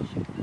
еще.